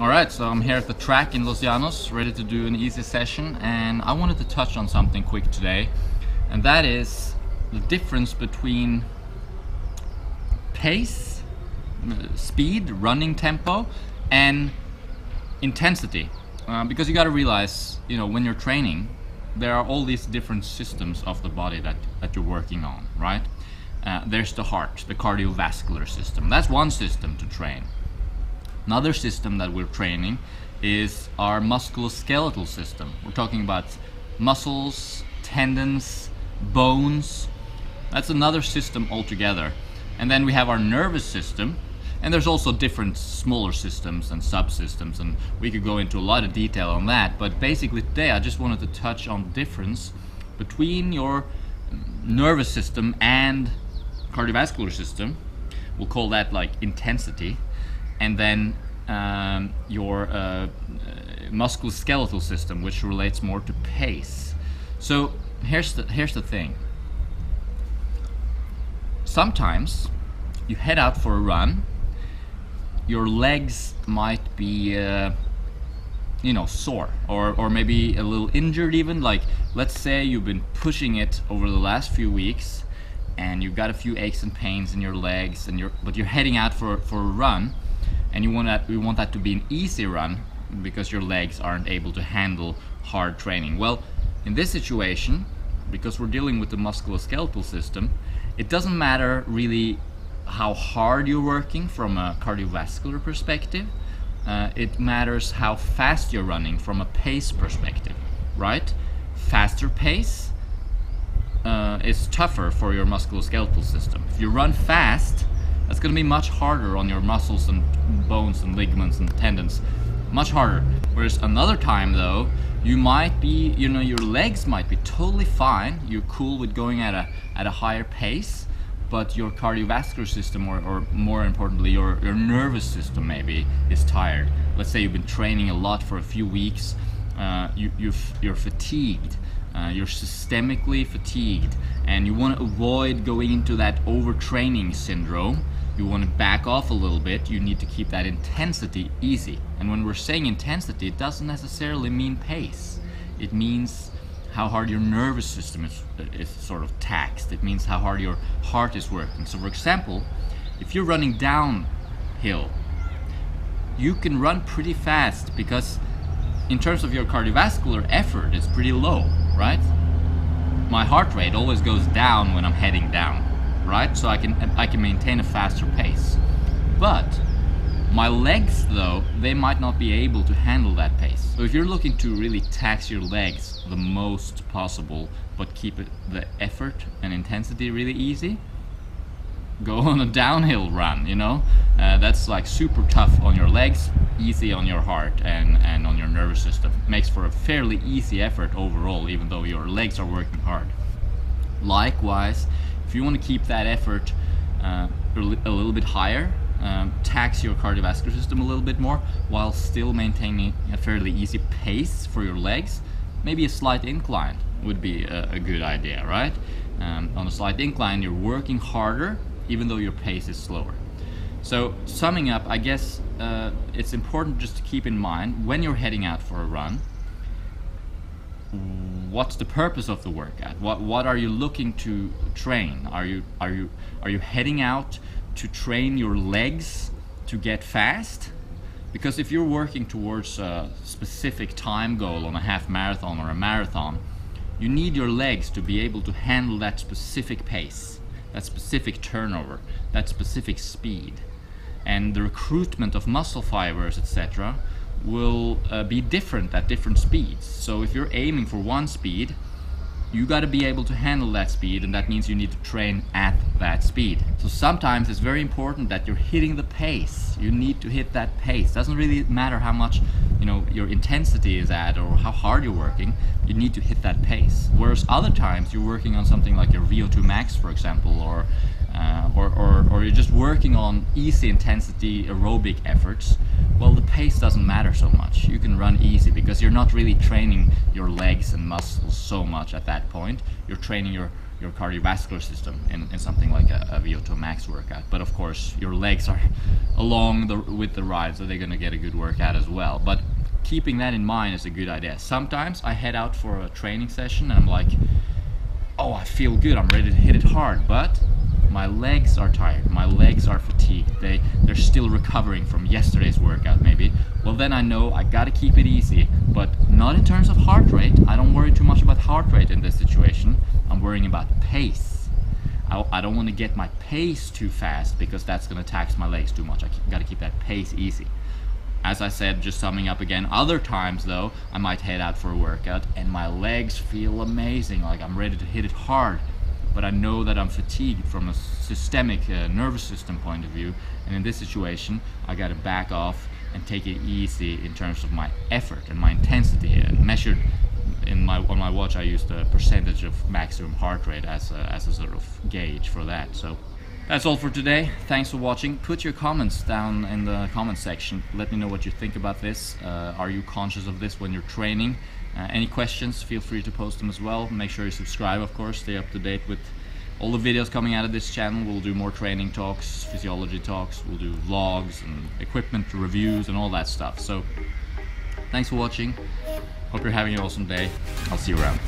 Alright, so I'm here at the track in Los Llanos, ready to do an easy session, and I wanted to touch on something quick today, and that is the difference between pace, speed, running tempo, and intensity. Uh, because you got to realize, you know, when you're training, there are all these different systems of the body that, that you're working on, right? Uh, there's the heart, the cardiovascular system. That's one system to train. Another system that we're training is our musculoskeletal system. We're talking about muscles, tendons, bones. That's another system altogether. And then we have our nervous system, and there's also different smaller systems and subsystems, and we could go into a lot of detail on that. But basically, today I just wanted to touch on the difference between your nervous system and cardiovascular system. We'll call that like intensity and then um, your uh, uh, musculoskeletal system, which relates more to pace. So here's the here's the thing. Sometimes you head out for a run. Your legs might be, uh, you know, sore or or maybe a little injured even. Like let's say you've been pushing it over the last few weeks, and you've got a few aches and pains in your legs, and you're but you're heading out for for a run and you want that we want that to be an easy run because your legs aren't able to handle hard training. Well in this situation because we're dealing with the musculoskeletal system it doesn't matter really how hard you're working from a cardiovascular perspective uh, it matters how fast you're running from a pace perspective right? Faster pace uh, is tougher for your musculoskeletal system. If you run fast that's going to be much harder on your muscles and bones and ligaments and tendons. Much harder. Whereas another time though, you might be, you know, your legs might be totally fine. You're cool with going at a at a higher pace, but your cardiovascular system, or, or more importantly, your, your nervous system maybe is tired. Let's say you've been training a lot for a few weeks. Uh, you you're fatigued. Uh, you're systemically fatigued, and you want to avoid going into that overtraining syndrome you want to back off a little bit, you need to keep that intensity easy. And when we're saying intensity, it doesn't necessarily mean pace. It means how hard your nervous system is, is sort of taxed. It means how hard your heart is working. So for example, if you're running downhill, you can run pretty fast because in terms of your cardiovascular effort, it's pretty low, right? My heart rate always goes down when I'm heading down right? So I can I can maintain a faster pace. But my legs though, they might not be able to handle that pace. So if you're looking to really tax your legs the most possible, but keep it, the effort and intensity really easy, go on a downhill run, you know? Uh, that's like super tough on your legs, easy on your heart and, and on your nervous system. Makes for a fairly easy effort overall, even though your legs are working hard. Likewise, if you want to keep that effort uh, a little bit higher, um, tax your cardiovascular system a little bit more while still maintaining a fairly easy pace for your legs, maybe a slight incline would be a, a good idea, right? Um, on a slight incline, you're working harder even though your pace is slower. So, summing up, I guess uh, it's important just to keep in mind when you're heading out for a run what's the purpose of the workout? What what are you looking to train? Are you are you are you heading out to train your legs to get fast? Because if you're working towards a specific time goal on a half marathon or a marathon, you need your legs to be able to handle that specific pace, that specific turnover, that specific speed. And the recruitment of muscle fibers, etc., will uh, be different at different speeds. So if you're aiming for one speed, you got to be able to handle that speed and that means you need to train at that speed. So sometimes it's very important that you're hitting the pace. You need to hit that pace. Doesn't really matter how much, you know, your intensity is at or how hard you're working. You need to hit that pace. Whereas other times you're working on something like your VO2 max for example or uh, or, or, or you're just working on easy intensity aerobic efforts, well, the pace doesn't matter so much. You can run easy because you're not really training your legs and muscles so much at that point. You're training your, your cardiovascular system in, in something like a, a VO2 max workout. But of course, your legs are along the, with the ride, so they're gonna get a good workout as well. But keeping that in mind is a good idea. Sometimes I head out for a training session and I'm like, oh, I feel good, I'm ready to hit it hard, but my legs are tired, my legs are fatigued, they, they're still recovering from yesterday's workout maybe, well then I know I gotta keep it easy, but not in terms of heart rate, I don't worry too much about heart rate in this situation, I'm worrying about pace. I, I don't want to get my pace too fast because that's gonna tax my legs too much, I gotta keep that pace easy. As I said, just summing up again, other times though, I might head out for a workout and my legs feel amazing, like I'm ready to hit it hard but I know that I'm fatigued from a systemic uh, nervous system point of view. And in this situation, I got to back off and take it easy in terms of my effort and my intensity. And measured in my on my watch, I use the percentage of maximum heart rate as a, as a sort of gauge for that. So. That's all for today. Thanks for watching. Put your comments down in the comment section. Let me know what you think about this. Uh, are you conscious of this when you're training? Uh, any questions, feel free to post them as well. Make sure you subscribe, of course, stay up to date with all the videos coming out of this channel. We'll do more training talks, physiology talks, we'll do vlogs and equipment reviews and all that stuff. So thanks for watching. Hope you're having an awesome day. I'll see you around.